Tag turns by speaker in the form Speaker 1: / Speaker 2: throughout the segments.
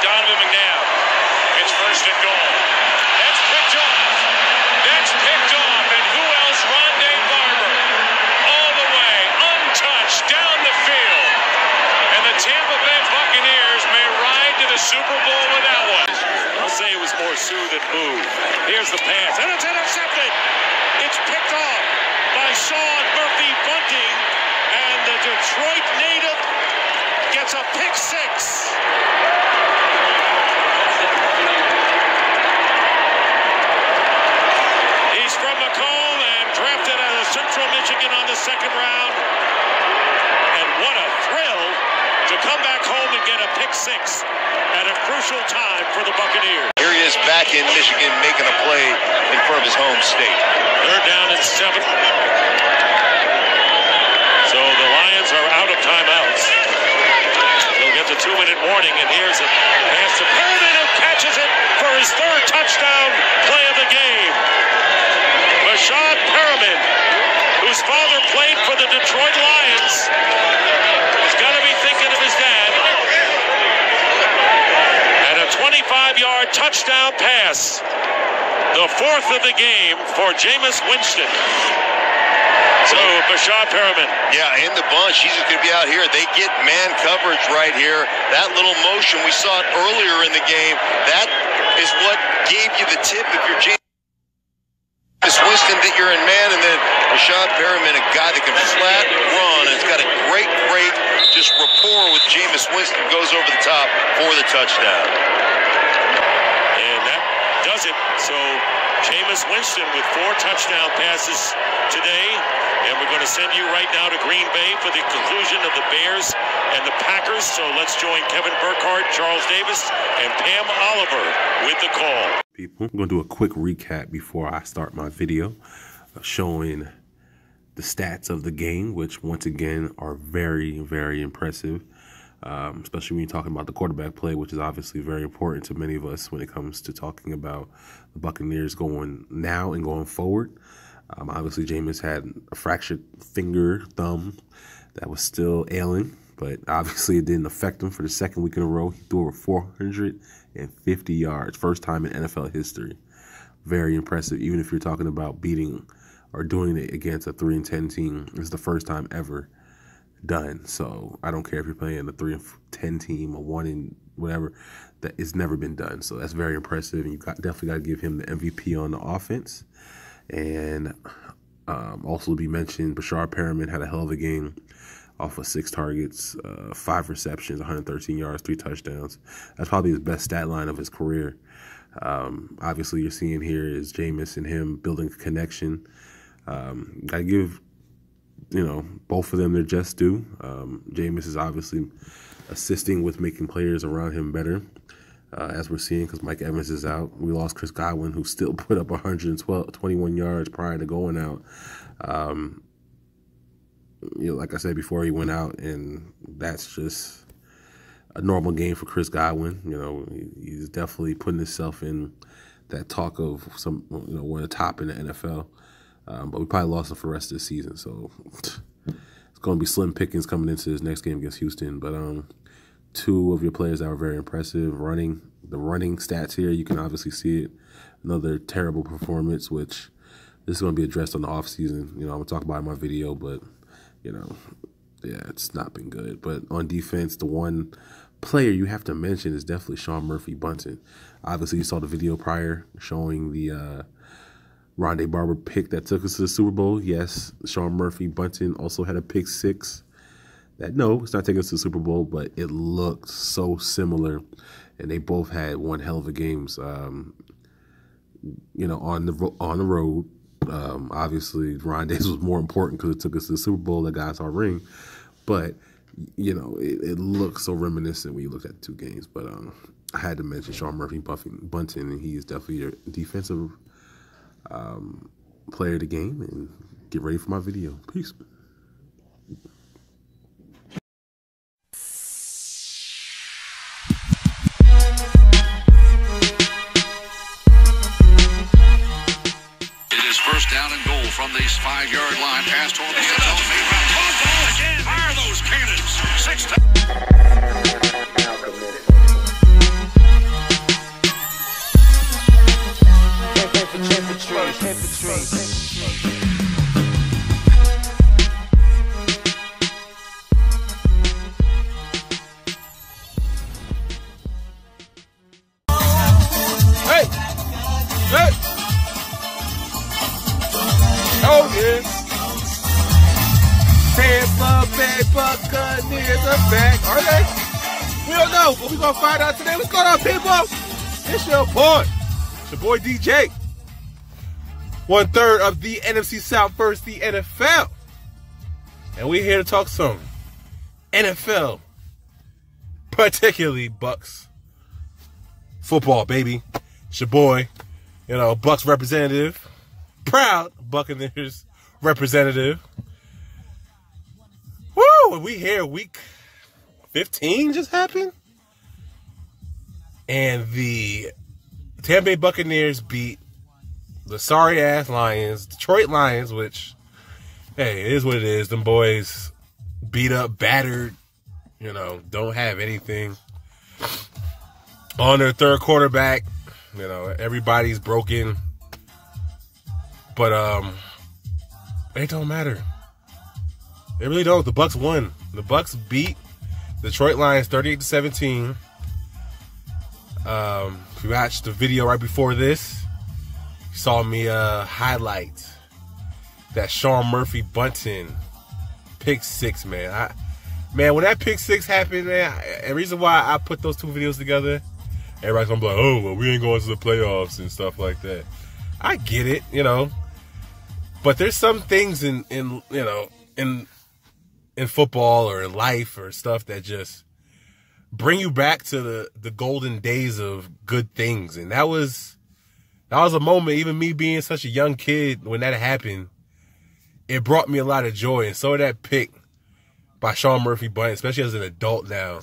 Speaker 1: Donovan McNabb. It's first and goal. That's picked off. That's picked off. And who else? Rondé Barber. All the way, untouched, down the field. And the Tampa Bay Buccaneers may ride to the Super Bowl with that one. I'll say it was more Suh than Boo. Here's the pass. And it's intercepted. It's picked off by Sean Murphy Bunting. And the Detroit native gets a pick six. He's from Macomb and drafted out of Central Michigan on the second round. And what a thrill to come back home and get a pick six at a crucial time for the Buccaneers.
Speaker 2: Here he is back in Michigan making a play in front of his home state.
Speaker 1: Third down and seven. So the Lions are out of timeouts. They'll get the two-minute warning, and here's a pass to Perriman who catches it for his third touchdown play of the game. Breshad Perriman, whose father played for the Detroit Lions, has got to be thinking of his dad. And a 25-yard touchdown pass the fourth of the game for Jameis Winston. So, Breshad Perriman.
Speaker 2: Yeah, in the bunch. He's just going to be out here. They get man coverage right here. That little motion, we saw it earlier in the game. That is what gave you the tip if you're Jameis Winston that you're in man, and then Breshad Perriman, a guy that can flat run and has got a great, great just rapport with Jameis Winston, goes over the top for the touchdown.
Speaker 1: So, Jameis Winston with four touchdown passes today. And we're going to send you right now to Green Bay for the conclusion of the Bears and the Packers. So let's join Kevin Burkhardt, Charles Davis, and Pam Oliver with the call.
Speaker 3: People, I'm going to do a quick recap before I start my video uh, showing the stats of the game, which once again are very, very impressive. Um, especially when you're talking about the quarterback play, which is obviously very important to many of us when it comes to talking about the Buccaneers going now and going forward. Um, obviously, Jameis had a fractured finger, thumb that was still ailing, but obviously it didn't affect him for the second week in a row. He threw over 450 yards, first time in NFL history. Very impressive, even if you're talking about beating or doing it against a 3 and 10 team. It's the first time ever done. So I don't care if you're playing a 3 and 10 team or 1 and whatever, that it's never been done. So that's very impressive, and you got, definitely got to give him the MVP on the offense. And um, also to be mentioned, Breshad Perriman had a hell of a game off of six targets, uh, five receptions, 113 yards, three touchdowns. That's probably his best stat line of his career. Um, obviously, you're seeing here is Jameis and him building a connection. Um, Got to give, you know, both of them their just due. Um, Jameis is obviously assisting with making players around him better uh, as we're seeing, because Mike Evans is out. We lost Chris Godwin, who still put up 112, 21 yards prior to going out. Um, you know, like I said before, he went out, and that's just a normal game for Chris Godwin. You know, he's definitely putting himself in that talk of some, you know, one of the top in the NFL. Um, but we probably lost him for the rest of the season, so it's going to be slim pickings coming into this next game against Houston. But um, two of your players that were very impressive. Running the running stats here, you can obviously see it. Another terrible performance, which this is going to be addressed on the off season. You know, I'm going to talk about in my video, but you know, yeah, it's not been good. But on defense, the one player you have to mention is definitely Sean Murphy Bunting. Obviously, you saw the video prior showing the uh, Rondé Barber pick that took us to the Super Bowl. Yes, Sean Murphy Bunting also had a pick six that no, it's not taking us to the Super Bowl, but it looked so similar, and they both had one hell of a games. Um, you know, on the on the road. Um, obviously, Rondé's was more important because it took us to the Super Bowl that got us our ring, but you know, it, it looks so reminiscent when you look at the two games. But um, I had to mention Sean Murphy Bunting, and he is definitely your defensive um, player of the game. And get ready for my video. Peace.
Speaker 4: It is first down and goal from this five-yard line. Pass toward the end zone. Again. Fire those cannons. Six. first infantry. Tampa Bay Buccaneers are back. Are?
Speaker 3: We don't know, but we going to find out today. What's going on, people? It's your boy. It's your boy DJ. One third of the NFC South versus the NFL. And we're here to talk some NFL, particularly Bucks football, baby. It's your boy, you know, Bucks representative, proud Buccaneers representative. Woo! And we here week 15 just happened. And the Tampa Bay Buccaneers beat the sorry ass Lions, Detroit Lions, which, hey, it is what it is. Them boys beat up, battered, you know, don't have anything on their third quarterback. You know, everybody's broken. But um it don't matter. It really don't. The Bucks won. The Bucks beat Detroit Lions 38 to 17. Um, if you watched the video right before this, saw me uh, highlight that Sean Murphy Bunting pick six, man. I, man, when that pick six happened, man, the reason why I put those two videos together, everybody's gonna be like, oh, well, we ain't going to the playoffs and stuff like that. I get it, you know, but there's some things in, in you know, in in football or in life or stuff that just bring you back to the the golden days of good things and that was that was a moment even me being such a young kid when that happened it brought me a lot of joy and so that pick by Sean Murphy Bunting especially as an adult now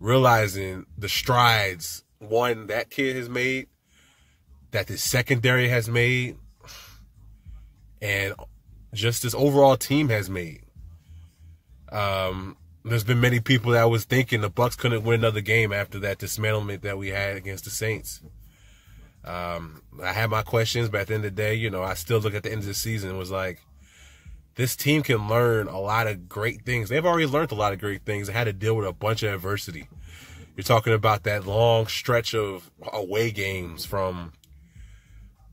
Speaker 3: realizing the strides one that kid has made that the secondary has made and just this overall team has made um there's been many people that was thinking the Bucks couldn't win another game after that dismantlement that we had against the Saints. Um, I had my questions, but at the end of the day, you know, I still look at the end of the season and was like, this team can learn a lot of great things. They've already learned a lot of great things. They had to deal with a bunch of adversity. You're talking about that long stretch of away games from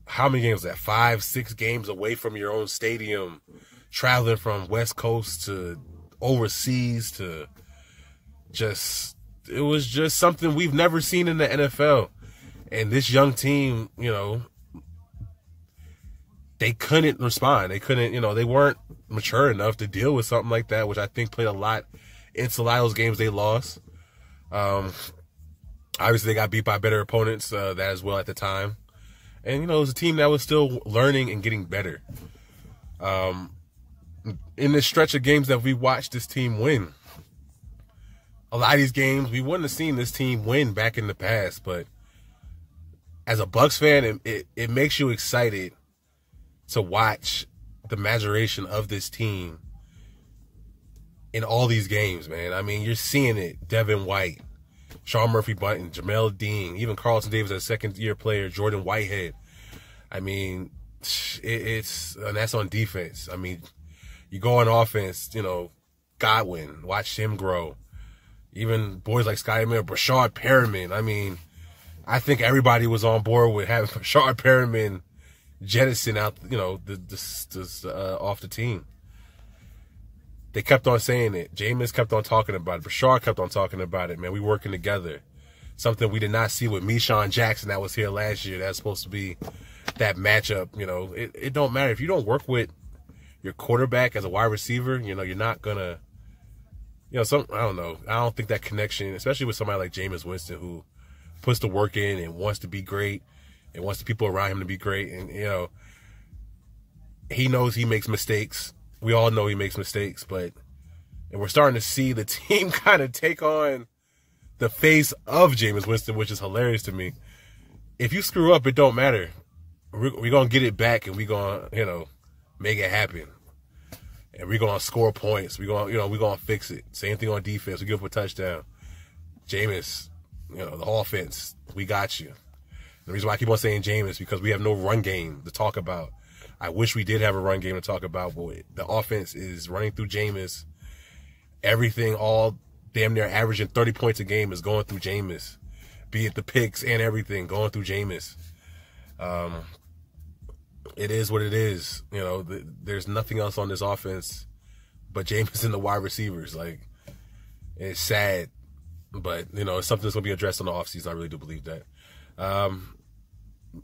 Speaker 3: how many games that? Five, six games away from your own stadium, traveling from West Coast to overseas to just it was just something we've never seen in the NFL. And this young team, you know, they couldn't respond. They couldn't, you know, they weren't mature enough to deal with something like that, which I think played a lot of those games they lost. Um, obviously they got beat by better opponents, uh, that as well at the time. And, you know, it was a team that was still learning and getting better. Um, in this stretch of games that we watched this team win. A lot of these games we wouldn't have seen this team win back in the past, but as a Bucks fan, it, it, it makes you excited to watch the maturation of this team in all these games, man. I mean, you're seeing it. Devin White, Sean Murphy Bunting, Jamel Dean, even Carlton Davis, a second year player, Jordan Whitehead. I mean, it, it's, and that's on defense. I mean, you go on offense, you know, Godwin, watch him grow. Even boys like Miller, Breshad Perriman. I mean, I think everybody was on board with having Breshad Perriman jettison out, you know, the, the, uh, off the team. They kept on saying it. Jameis kept on talking about it. Breshad kept on talking about it, man. We working together. Something we did not see with DeSean Jackson that was here last year. That's supposed to be that matchup. You know, it, it don't matter. If you don't work with your quarterback as a wide receiver, you know, you're not gonna, you know, some I don't know. I don't think that connection, especially with somebody like Jameis Winston, who puts the work in and wants to be great and wants the people around him to be great, and you know, he knows he makes mistakes. We all know he makes mistakes, but and we're starting to see the team kind of take on the face of Jameis Winston, which is hilarious to me. If you screw up, it don't matter. We're, we're gonna get it back, and we're gonna, you know, make it happen and we're gonna score points. We're gonna, you know, we're gonna fix it. Same thing on defense. We give up a touchdown. Jameis, you know, the offense, we got you. The reason why I keep on saying Jameis because we have no run game to talk about. I wish we did have a run game to talk about, but the offense is running through Jameis. Everything, all damn near averaging 30 points a game is going through Jameis. Be it the picks and everything, going through Jameis. Um, it is what it is. You know, the, there's nothing else on this offense but Jameis and the wide receivers. Like, it's sad. But you know, it's something that's gonna be addressed in the offseason. I really do believe that. Um,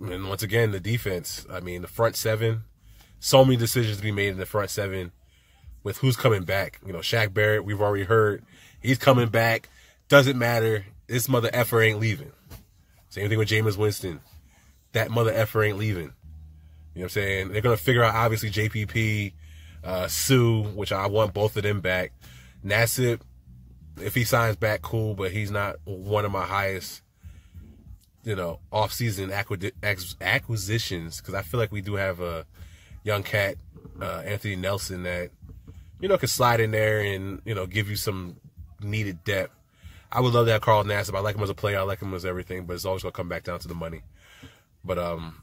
Speaker 3: and once again, the defense. I mean, the front seven. So many decisions to be made in the front seven with who's coming back. You know, Shaq Barrett. We've already heard he's coming back. Doesn't matter. This mother effer ain't leaving. Same thing with Jameis Winston. That mother effer ain't leaving. You know what I'm saying? They're gonna figure out obviously JPP, uh, Suh, which I want both of them back. Nassib, if he signs back, cool, but he's not one of my highest, you know, off-season acquisitions because I feel like we do have a young cat, uh, Anthony Nelson, that you know can slide in there and you know give you some needed depth. I would love to have Carl Nassib. I like him as a player. I like him as everything, but it's always gonna come back down to the money. But um,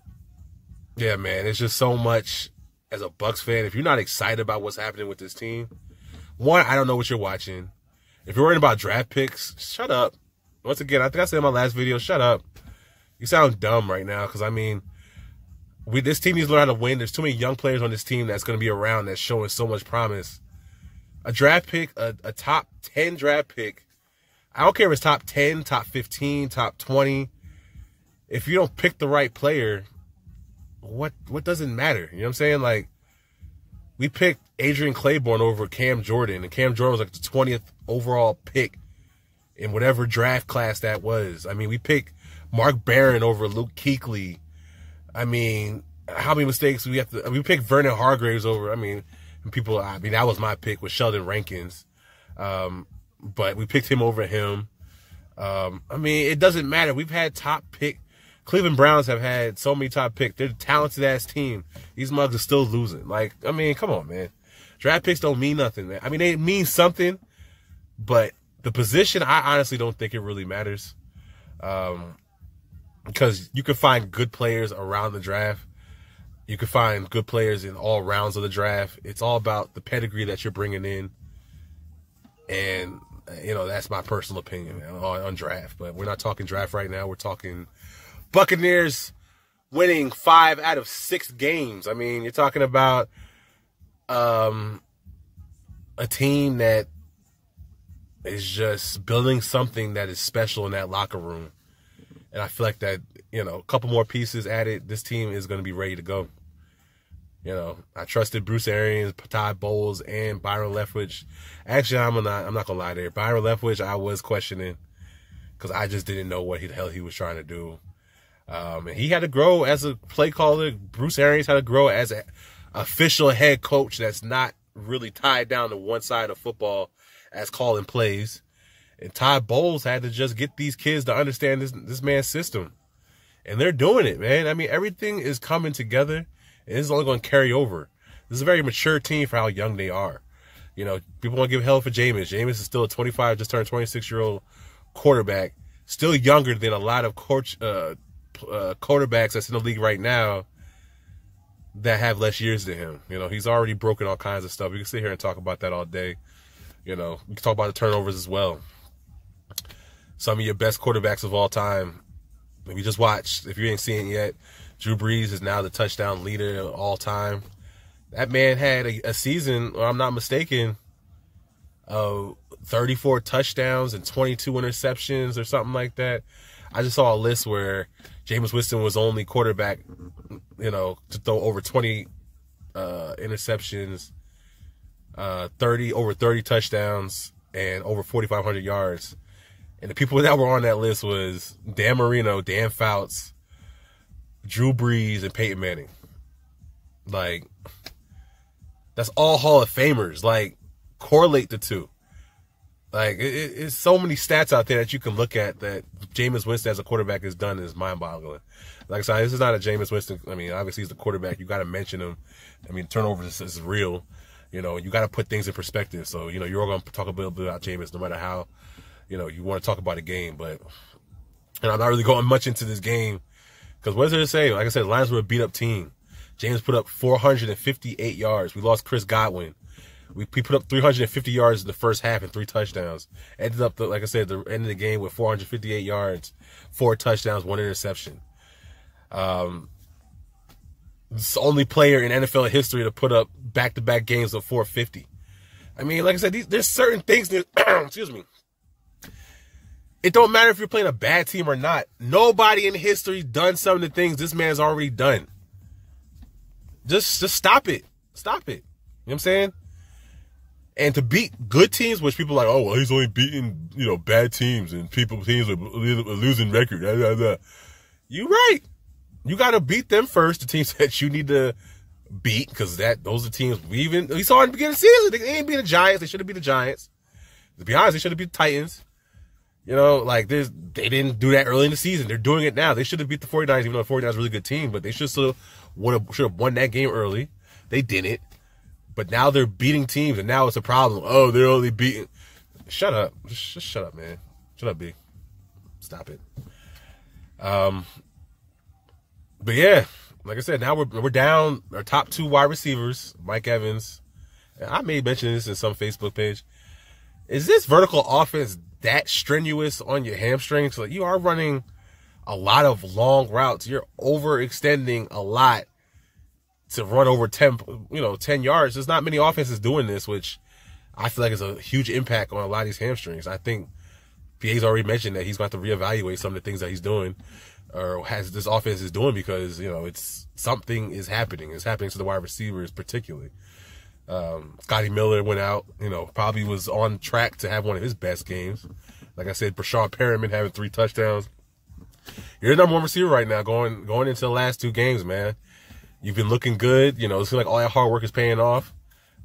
Speaker 3: yeah, man, it's just so much as a Bucks fan. If you're not excited about what's happening with this team, one, I don't know what you're watching. If you're worried about draft picks, shut up. Once again, I think I said in my last video, shut up. You sound dumb right now because I mean, we this team needs to learn how to win. There's too many young players on this team that's going to be around that's showing so much promise. A draft pick, a, a top 10 draft pick, I don't care if it's top 10, top 15, top 20. If you don't pick the right player, what what doesn't matter? You know what I'm saying? Like we picked Adrian Clayborn over Cam Jordan, and Cam Jordan was like the 20th overall pick in whatever draft class that was. I mean, we picked Mark Barron over Luke Kuechly. I mean, how many mistakes we have to? We picked Vernon Hargreaves over. I mean, people. I mean, that was my pick with Sheldon Rankins, um, but we picked him over him. Um, I mean, it doesn't matter. We've had top pick Cleveland Browns have had so many top picks. They're a talented ass team. These mugs are still losing. Like, I mean, come on, man. Draft picks don't mean nothing, man. I mean, they mean something, but the position, I honestly don't think it really matters. Um, because you can find good players around the draft. You can find good players in all rounds of the draft. It's all about the pedigree that you're bringing in. And, you know, that's my personal opinion on, on draft. But we're not talking draft right now. We're talking Buccaneers winning five out of six games. I mean, you're talking about um, a team that is just building something that is special in that locker room. And I feel like that, you know, a couple more pieces added, this team is going to be ready to go. You know, I trusted Bruce Arians, Todd Bowles, and Byron Leftwich. Actually, I'm not. I'm not gonna lie there. Byron Leftwich, I was questioning because I just didn't know what the hell he was trying to do. Um, and he had to grow as a play caller. Bruce Arians had to grow as an official head coach that's not really tied down to one side of football as calling plays. And Todd Bowles had to just get these kids to understand this this man's system. And they're doing it, man. I mean, everything is coming together and it's only going to carry over. This is a very mature team for how young they are. You know, people want to give hell for Jameis. Jameis is still a 25, just turned 26 year old quarterback, still younger than a lot of coach, uh, uh, quarterbacks that's in the league right now that have less years than him. You know, he's already broken all kinds of stuff. We can sit here and talk about that all day. You know, we can talk about the turnovers as well. Some of your best quarterbacks of all time. If you just watch, if you ain't seen it yet, Drew Brees is now the touchdown leader of all time. That man had a, a season, or I'm not mistaken, of 34 touchdowns and 22 interceptions or something like that. I just saw a list where Jameis Winston was only quarterback, you know, to throw over 20 uh, interceptions, uh, 30 over 30 touchdowns, and over 4,500 yards. And the people that were on that list was Dan Marino, Dan Fouts, Drew Brees, and Peyton Manning. Like, that's all Hall of Famers. Like, correlate the two. Like it, it's so many stats out there that you can look at that Jameis Winston as a quarterback has done is mind boggling. Like I said, this is not a Jameis Winston. I mean, obviously he's the quarterback. You got to mention him. I mean, turnovers is, is real. You know, you got to put things in perspective. So you know, you're all going to talk a little bit about Jameis, no matter how you know you want to talk about a game. But and I'm not really going much into this game because what does it say? Like I said, the Lions were a beat up team. Jameis put up 458 yards. We lost Chris Godwin. We, we put up 350 yards in the first half and three touchdowns. Ended up, the, like I said, the end of the game with 458 yards, four touchdowns, one interception. Um, the only player in NFL history to put up back-to-back games of 450. I mean, like I said, these, there's certain things that, excuse me, It don't matter if you're playing a bad team or not. Nobody in history done some of the things this man's already done. Just just stop it. Stop it. You know what I'm saying? And to beat good teams, which people are like, oh, well, he's only beating, you know, bad teams and people teams with a losing record. You right. You got to beat them first, the teams that you need to beat, because that those are teams we even we saw in the beginning of the season. They ain't beat the Giants. They should have beat the Giants. To be honest, they should have beat the Titans. You know, like there's they didn't do that early in the season. They're doing it now. They should have beat the 49ers, even though the 49ers are a really good team, but they should have should have won that game early. They didn't. But now they're beating teams, and now it's a problem. Oh, they're only beating. Shut up. Just, just shut up, man. Shut up, B. Stop it. Um, but yeah, like I said, now we're we're down our top two wide receivers, Mike Evans. I may mention this in some Facebook page. Is this vertical offense that strenuous on your hamstrings? Like you are running a lot of long routes. You're overextending a lot to run over 10, you know, 10 yards. There's not many offenses doing this, which I feel like is a huge impact on a lot of these hamstrings. I think BA's already mentioned that he's going to to reevaluate some of the things that he's doing or has this offense is doing because, you know, it's something is happening. It's happening to the wide receivers particularly. Um, Scotty Miller went out, you know, probably was on track to have one of his best games. Like I said, Breshad Perriman having three touchdowns. You're the number one receiver right now going, going into the last two games, man. You've been looking good. You know, it seems like all that hard work is paying off.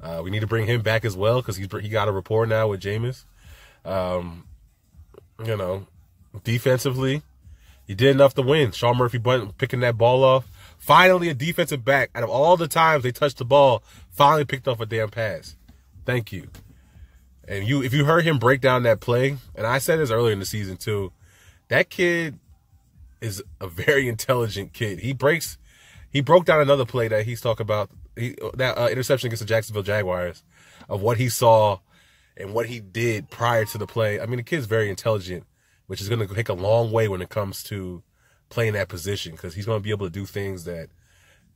Speaker 3: Uh, we need to bring him back as well because he's he got a rapport now with Jameis. Um, you know, defensively, he did enough to win. Sean Murphy picking that ball off. Finally, a defensive back. Out of all the times they touched the ball, finally picked off a damn pass. Thank you. And you, if you heard him break down that play, and I said this earlier in the season too, that kid is a very intelligent kid. He breaks he broke down another play that he's talking about he, that uh, interception against the Jacksonville Jaguars of what he saw and what he did prior to the play. I mean, the kid's very intelligent, which is going to take a long way when it comes to playing that position because he's going to be able to do things that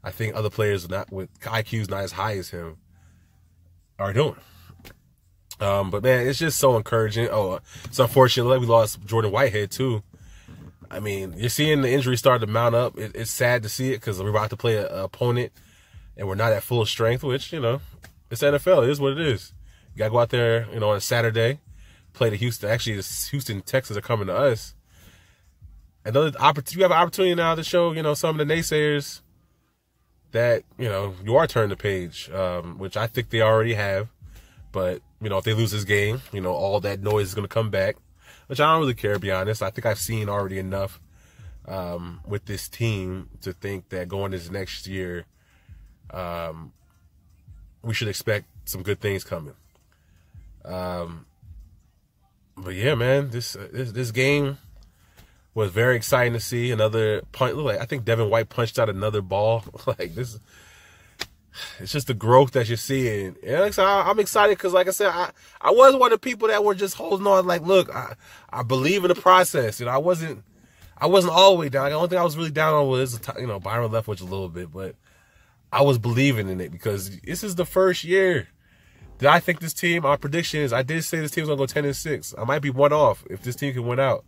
Speaker 3: I think other players not with IQs not as high as him are doing. Um, but man, it's just so encouraging. Oh, it's unfortunate we lost Jordan Whitehead too. I mean, you're seeing the injury start to mount up. It, it's sad to see it because we're about to play an opponent and we're not at full strength, which, you know, it's NFL. It is what it is. You got to go out there, you know, on a Saturday, play to Houston. Actually, Houston Texans are coming to us. Another opportunity, you have an opportunity now to show, you know, some of the naysayers that, you know, you are turning the page, um, which I think they already have. But, you know, if they lose this game, you know, all that noise is going to come back which I don't really care, to be honest. I think I've seen already enough um, with this team to think that going into next year, um, we should expect some good things coming. Um, but yeah, man, this, uh, this this game was very exciting to see. Another punch. Like I think Devin White punched out another ball. like this, it's just the growth that you're seeing. And so I'm excited because, like I said, I, I was one of the people that were just holding on. Like, look, I, I believe in the process. You know, I wasn't, I wasn't all the way down. the only thing I was really down on was, you know, Byron Leftwich a little bit, but I was believing in it because this is the first year. Did I think this team? Our prediction is I did say this team's gonna go ten and six. I might be one off if this team can win out.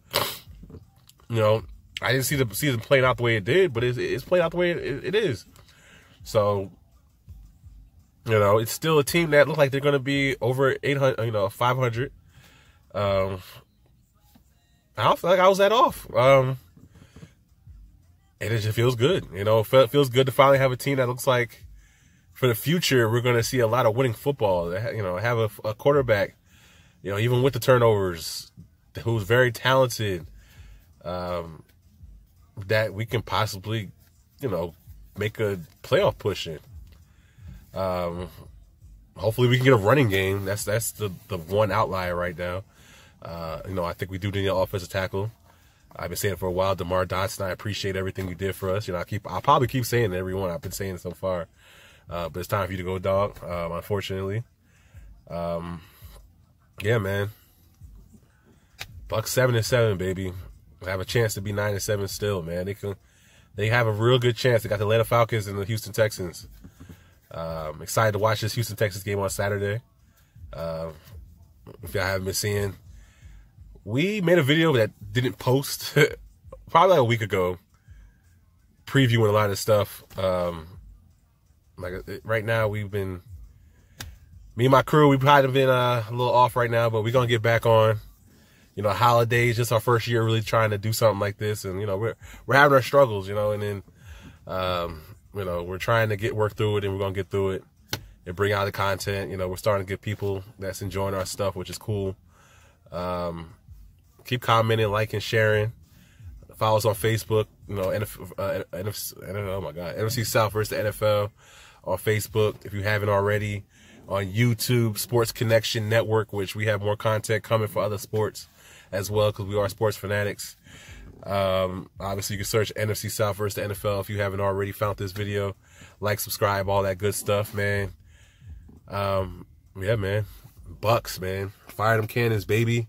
Speaker 3: You know, I didn't see the season playing out the way it did, but it's, it's playing out the way it, it is. So you know, it's still a team that looks like they're going to be over 800, you know, 500. Um, I don't feel like I was that off. Um, and it just feels good. You know, it feels good to finally have a team that looks like for the future, we're going to see a lot of winning football. You know, have a, a quarterback, you know, even with the turnovers, who's very talented, um, that we can possibly, you know, make a playoff push in. Um, hopefully we can get a running game. That's that's the the one outlier right now. Uh, you know, I think we do need an offensive tackle. I've been saying for a while. Demar Dotson, I appreciate everything you did for us. You know, I keep I'll probably keep saying it everyone I've been saying so far. Uh, but it's time for you to go, dog. Um, unfortunately. Um, yeah, man. Buck seven and seven, baby. Have a chance to be nine and seven still, man. They can they have a real good chance. They got the Atlanta Falcons and the Houston Texans. Um, excited to watch this Houston Texas game on Saturday. Uh, if y'all haven't been seeing we made a video that didn't post probably like a week ago, previewing a lot of stuff. Um, like uh, right now, we've been me and my crew. We've of been uh, a little off right now, but we're gonna get back on. You know, holidays, just our first year really trying to do something like this, and you know, we're we're having our struggles, you know, and then um, you know, we're trying to get work through it, and we're gonna get through it and bring out the content. You know, we're starting to get people that's enjoying our stuff, which is cool. Um, keep commenting, liking, sharing. Follow us on Facebook. You know, NF, uh, NFC, oh my God, NFC South versus the NFL on Facebook. If you haven't already, on YouTube, Sports Connection Network, which we have more content coming for other sports as well because we are sports fanatics. Um, obviously, you can search NFC South versus the NFL if you haven't already found this video. Like, subscribe, all that good stuff, man. Um, yeah, man. Bucks, man. Fire them cannons, baby.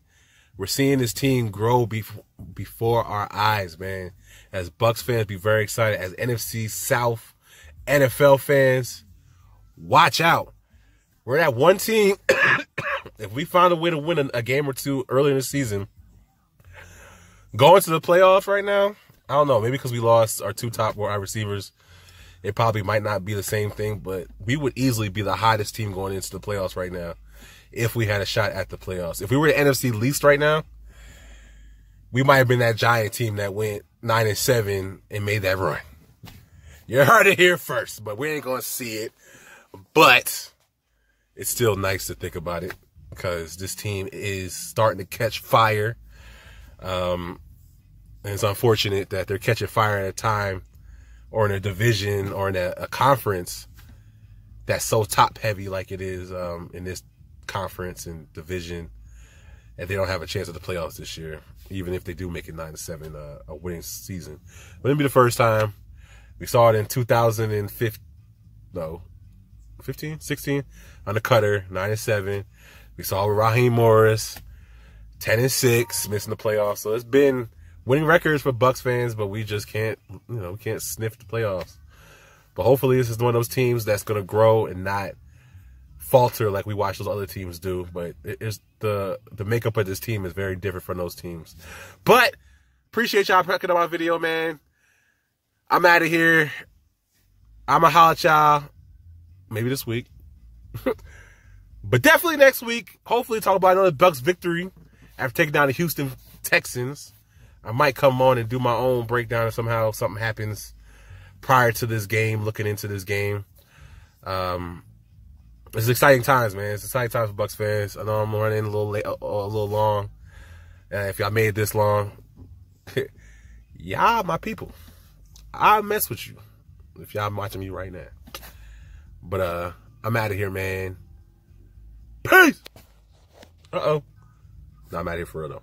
Speaker 3: We're seeing this team grow bef- before our eyes, man. As Bucks fans, be very excited. As NFC South NFL fans, watch out. We're that one team. if we find a way to win a, game or two early in the season, going to the playoffs right now, I don't know. Maybe because we lost our two top wide receivers, it probably might not be the same thing. But we would easily be the hottest team going into the playoffs right now if we had a shot at the playoffs. If we were the NFC least right now, we might have been that giant team that went nine and seven and made that run. You heard it here first, but we ain't gonna see it. But it's still nice to think about it because this team is starting to catch fire. Um, and it's unfortunate that they're catching fire at a time or in a division or in a, a conference that's so top heavy like it is um, in this conference and division, and they don't have a chance at the playoffs this year, even if they do make it nine to seven, uh, a winning season. But it'll be the first time. We saw it in 2015, no, 15, 16 on the Koetter, nine and seven. We saw with Raheem Morris, ten and six, missing the playoffs. So it's been winning records for Bucks fans, but we just can't, you know, we can't sniff the playoffs. But hopefully, this is one of those teams that's going to grow and not falter like we watch those other teams do. But it's the the makeup of this team is very different from those teams. But appreciate y'all checking out my video, man. I'm out of here. I'ma holla at y'all. Maybe this week. but definitely next week. Hopefully talk about another Bucks victory after taking down the Houston Texans. I might come on and do my own breakdown if somehow something happens prior to this game, looking into this game. Um, it's exciting times, man. It's exciting times for Bucks fans. I know I'm running a little late, a, a little long. And if y'all made it this long, y'all my people. I mess with you if y'all watching me right now. But uh, I'm out of here, man. Peace. Uh oh. No, I'm out of here for real though.